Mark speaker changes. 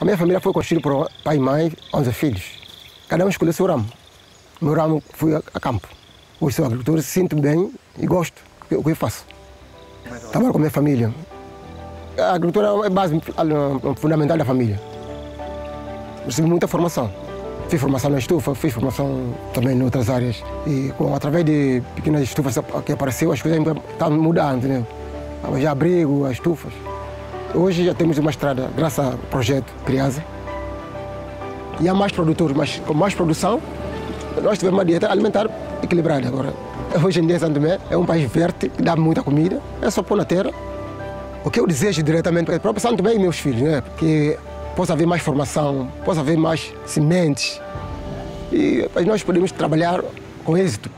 Speaker 1: A minha família foi construída por pai e mãe, 11 filhos. Cada um escolheu seu ramo. Meu ramo foi a, a campo. Hoje sou agricultor, sinto bem e gosto do que eu faço. Trabalho com a minha família. A agricultura é base fundamental da família. Recebi muita formação. Fiz formação na estufa, fiz formação também em outras áreas. E com, através de pequenas estufas que apareceu, as coisas estão mudando, entendeu? Já abrigo, as estufas. Hoje já temos uma estrada, graças ao projeto Criasa. E há mais produtores, mas com mais produção, nós tivemos uma dieta alimentar equilibrada agora. Hoje em dia, Tomé é um país fértil, que dá muita comida, é só pôr na terra. O que eu desejo diretamente para o próprio Tomé e meus filhos, né? que possa haver mais formação, possa haver mais sementes e nós podemos trabalhar com êxito.